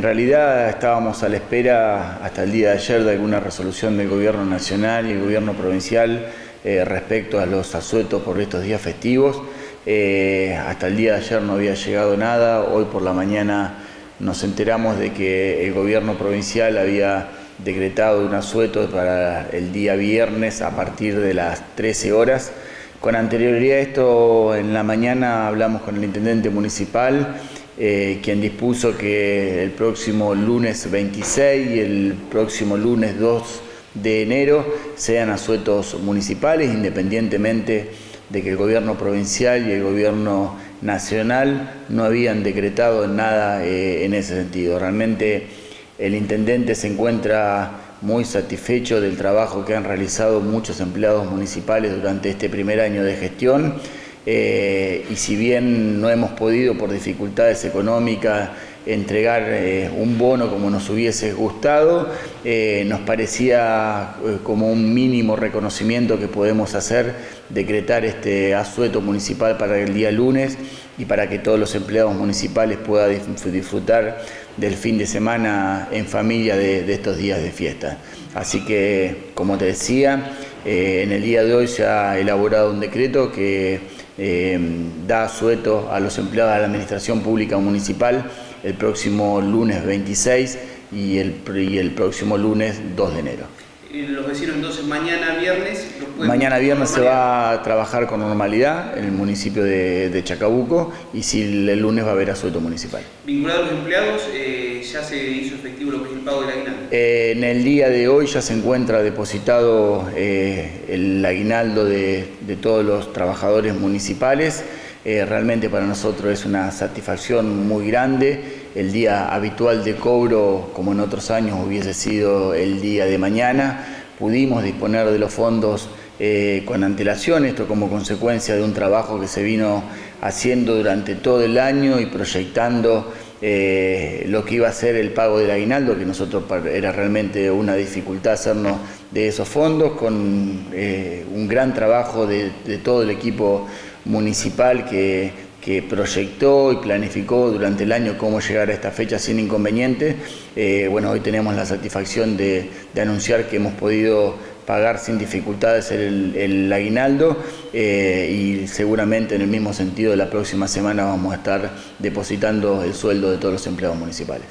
En realidad estábamos a la espera hasta el día de ayer de alguna resolución del gobierno nacional y el gobierno provincial eh, respecto a los asuetos por estos días festivos. Eh, hasta el día de ayer no había llegado nada, hoy por la mañana nos enteramos de que el gobierno provincial había decretado un asueto para el día viernes a partir de las 13 horas. Con anterioridad a esto, en la mañana hablamos con el intendente municipal eh, quien dispuso que el próximo lunes 26 y el próximo lunes 2 de enero sean asuetos municipales, independientemente de que el gobierno provincial y el gobierno nacional no habían decretado nada eh, en ese sentido. Realmente el intendente se encuentra muy satisfecho del trabajo que han realizado muchos empleados municipales durante este primer año de gestión. Eh, y si bien no hemos podido por dificultades económicas entregar eh, un bono como nos hubiese gustado, eh, nos parecía como un mínimo reconocimiento que podemos hacer, decretar este asueto municipal para el día lunes y para que todos los empleados municipales puedan disfrutar del fin de semana en familia de estos días de fiesta. Así que, como te decía, en el día de hoy se ha elaborado un decreto que eh, da sueto a los empleados de la Administración Pública Municipal el próximo lunes 26 y el, y el próximo lunes 2 de enero. Los vecinos entonces mañana viernes... mañana viernes se va a trabajar con normalidad en el municipio de, Chacabuco y si el lunes va a haber asueto municipal. ¿Vinculados los empleados eh, ya se hizo efectivo lo que es el pago del aguinaldo? Eh, en el día de hoy ya se encuentra depositado eh, el aguinaldo de, todos los trabajadores municipales. Realmente para nosotros es una satisfacción muy grande. El día habitual de cobro, como en otros años hubiese sido el día de mañana, pudimos disponer de los fondos eh, con antelación, esto como consecuencia de un trabajo que se vino haciendo durante todo el año y proyectando eh, lo que iba a ser el pago del aguinaldo, que nosotros era realmente una dificultad hacernos de esos fondos, con eh, un gran trabajo de todo el equipo municipal que proyectó y planificó durante el año cómo llegar a esta fecha sin inconveniente. Eh, bueno, hoy tenemos la satisfacción de, anunciar que hemos podido pagar sin dificultades el, aguinaldo eh, y seguramente en el mismo sentido la próxima semana vamos a estar depositando el sueldo de todos los empleados municipales.